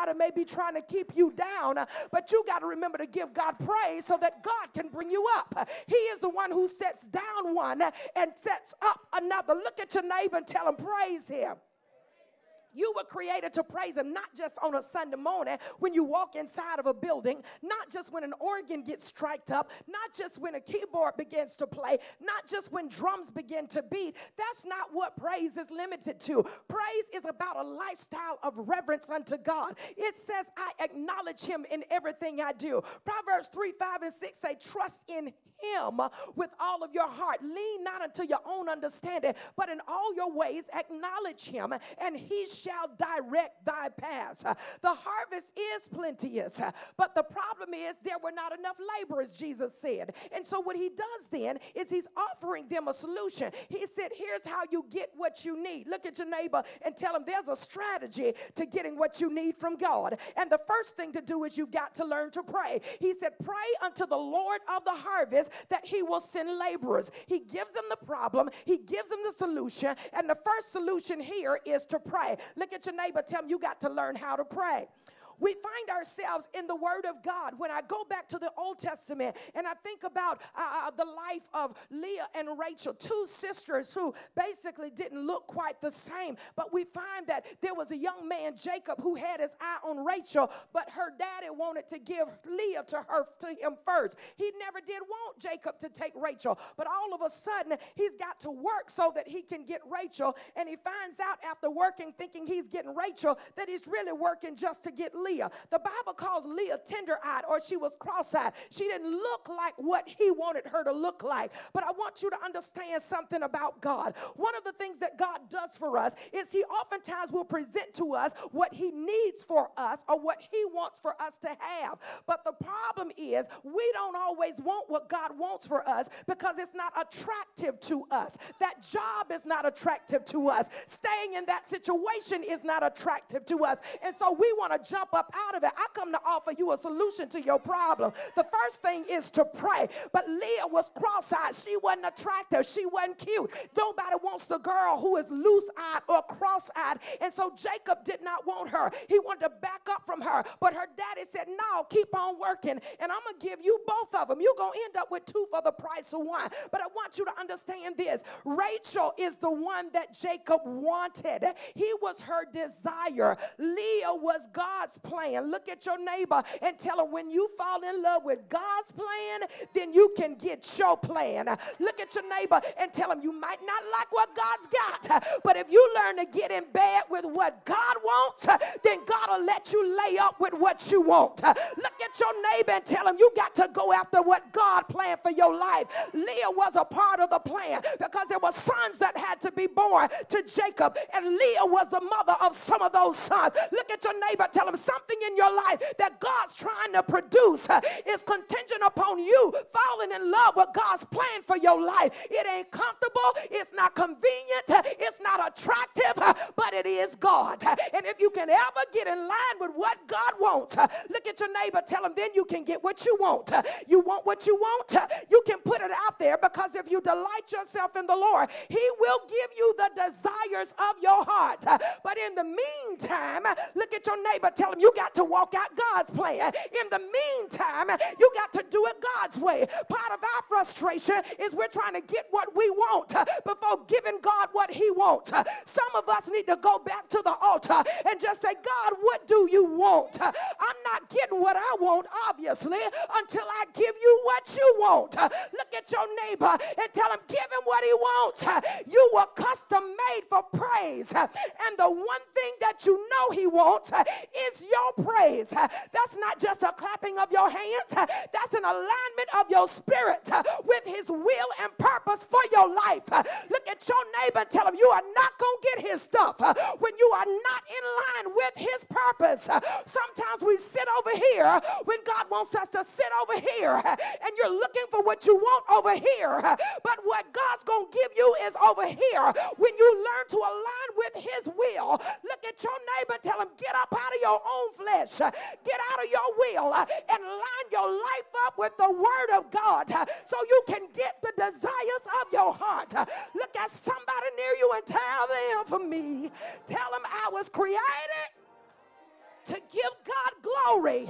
somebody may be trying to keep you down, uh, but you got to remember to give God praise so that God can bring you up. He is the one who sets down one and sets up another. Look at your neighbor and tell him, praise him. You were created to praise Him, not just on a Sunday morning when you walk inside of a building, not just when an organ gets striked up, not just when a keyboard begins to play, not just when drums begin to beat. That's not what praise is limited to. Praise is about a lifestyle of reverence unto God. It says, I acknowledge Him in everything I do. Proverbs 3 5 and 6 say, Trust in him uh, with all of your heart. Lean not unto your own understanding, but in all your ways acknowledge him, and he shall direct thy paths. Uh, the harvest is plenteous, uh, but the problem is there were not enough laborers, Jesus said. And so, what he does then is he's offering them a solution. He said, Here's how you get what you need. Look at your neighbor and tell him there's a strategy to getting what you need from God. And the first thing to do is you've got to learn to pray. He said, Pray unto the Lord of the harvest that he will send laborers. He gives them the problem, he gives them the solution, and the first solution here is to pray. Look at your neighbor, tell him you got to learn how to pray we find ourselves in the Word of God. When I go back to the Old Testament and I think about uh, uh, the life of Leah and Rachel, two sisters who basically didn't look quite the same, but we find that there was a young man, Jacob, who had his eye on Rachel, but her daddy wanted to give Leah to her to him first. He never did want Jacob to take Rachel, but all of a sudden he's got to work so that he can get Rachel, and he finds out after working, thinking he's getting Rachel, that he's really working just to get Leah. Leah. The Bible calls Leah tender eyed or she was cross eyed. She didn't look like what he wanted her to look like. But I want you to understand something about God. One of the things that God does for us is he oftentimes will present to us what he needs for us or what he wants for us to have. But the problem is we don't always want what God wants for us because it's not attractive to us. That job is not attractive to us. Staying in that situation is not attractive to us. And so we want to jump up up out of it. I come to offer you a solution to your problem. The first thing is to pray. But Leah was cross eyed. She wasn't attractive. She wasn't cute. Nobody wants the girl who is loose eyed or cross eyed. And so Jacob did not want her. He wanted to back up from her. But her daddy said, No, keep on working. And I'm going to give you both of them. You're going to end up with two for the price of one. But I want you to understand this Rachel is the one that Jacob wanted, he was her desire. Leah was God's plan. Look at your neighbor and tell him when you fall in love with God's plan, then you can get your plan. Look at your neighbor and tell him you might not like what God's got, but if you learn to get in bed with what God wants, then God will let you lay up with what you want. Look at your neighbor and tell him you got to go after what God planned for your life. Leah was a part of the plan because there were sons that had to be born to Jacob, and Leah was the mother of some of those sons. Look at your neighbor, tell him something in your life that God's trying to produce is contingent upon you falling in love with God's plan for your life. It ain't comfortable, it's not convenient, it's not attractive, but it is God. And if you can ever get in line with what God wants, look at your neighbor, tell him, then you can get what you want. You want what you want, you can put it out there because if you delight yourself in the Lord, He will give you the desires of your heart. But in the meantime, look at your neighbor, tell him, you got to walk out God's plan. In the meantime, you got to do it God's way. Part of our frustration is we're trying to get what we want before giving God what He wants. Some of us need to go back to the altar and just say, God, what do you want? I'm not getting what I want, obviously, until I give you what you want. Look at your neighbor and tell him, give him what he wants. You were custom made for praise. And the one thing that you know he wants is your praise. That's not just a clapping of your hands, that's an alignment of your spirit with his will and purpose for your life. Look at your neighbor tell him you are not going to get his stuff when you are not in line with his purpose. Sometimes we sit over here when God wants us to sit over here and you're looking for what you want over here. But what God's going to give you is over here when you learn to align with his will. Look at your neighbor tell him, get up out of your own flesh, uh, get out of your will, uh, and line your life up with the word of God uh, so you can get the desires of your heart. Look at somebody near you and tell them for me. Tell them I was created to give God glory